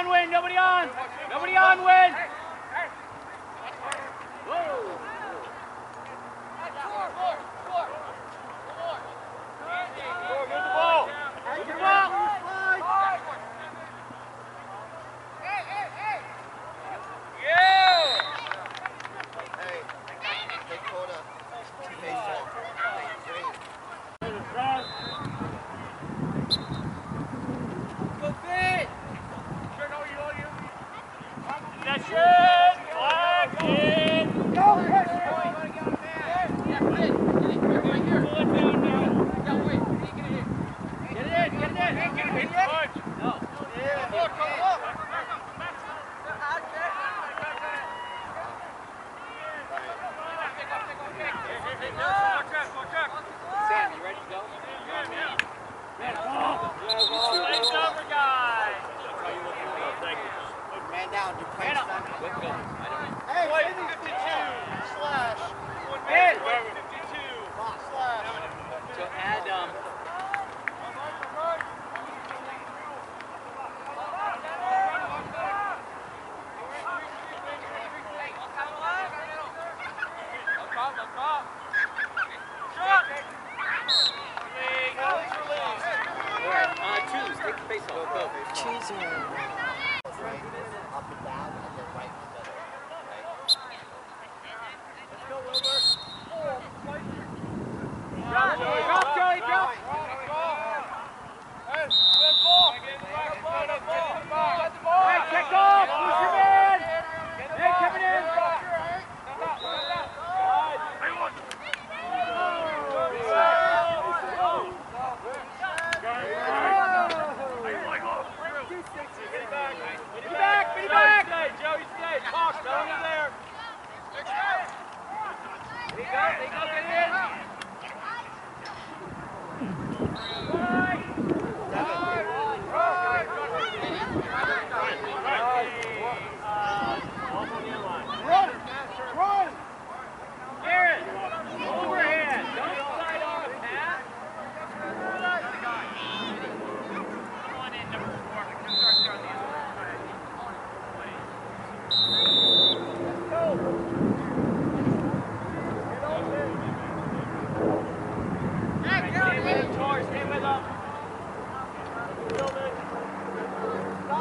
on, Win. Nobody on. Nobody on, Win.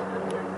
up.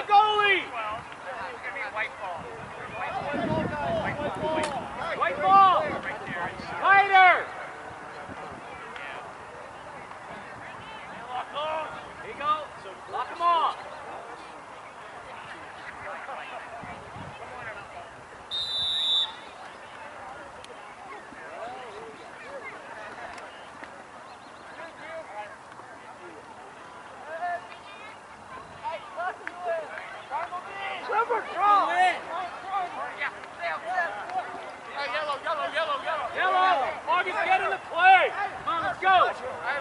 the goalie! White ball! Tighter! Yellow! August, get in the play! Come on, let's go! Hey,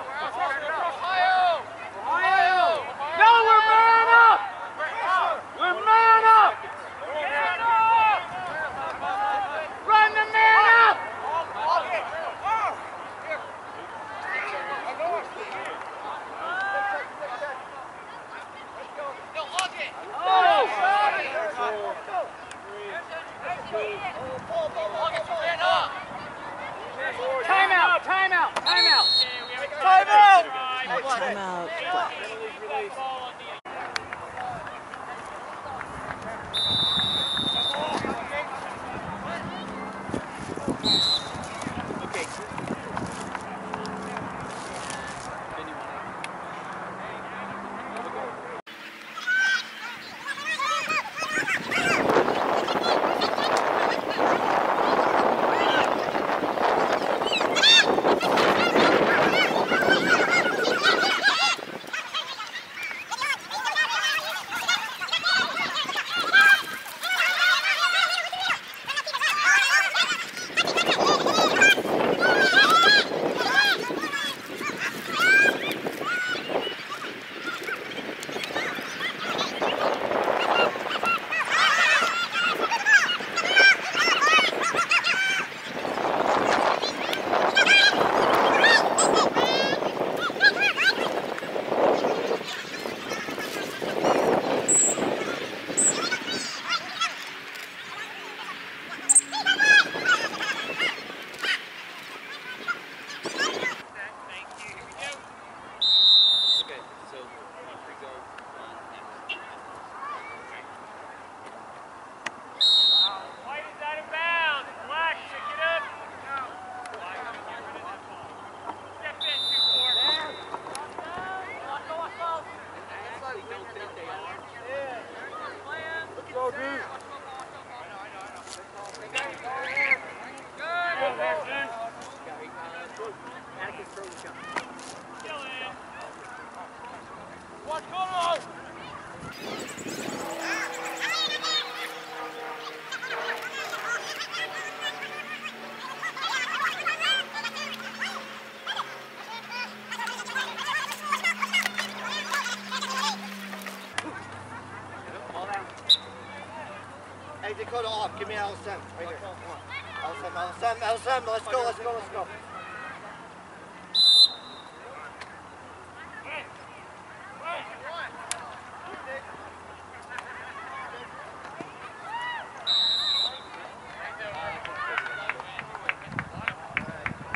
Hey, Dakota off. Give me LSM. Right here. LSM, LSM, LSM. Let's go, let's go, let's go.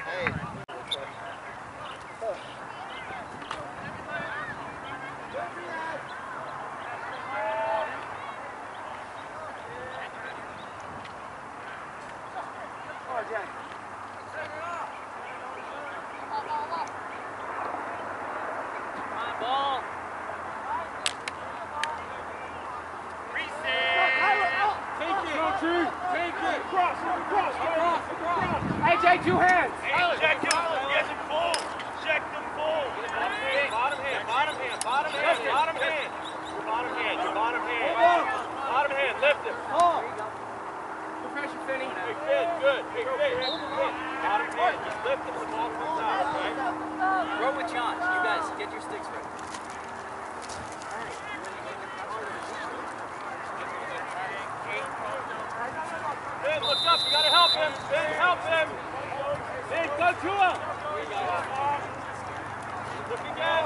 Hey. Ball. Reset. Take it. Go, Chief. Take it. Cross, cross, cross, cross. AJ, two hands. Check him. He has him full. Check them full. Bottom hand, bottom hand, bottom hand, bottom hand. Your bottom hand, your bottom hand. Bottom hand, lift him. Good pressure, Finney. Big fit, good. Big fit. Bottom hand, just lift him. The ball comes out, right? Throw with John. You guys, get your sticks ready. Ben, look up. You gotta help him. Ben, help him. Ben, go to him. Look again.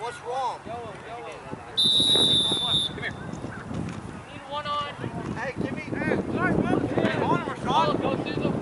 What's wrong? Come here. Need one on. Hey, give me. Ball, go through the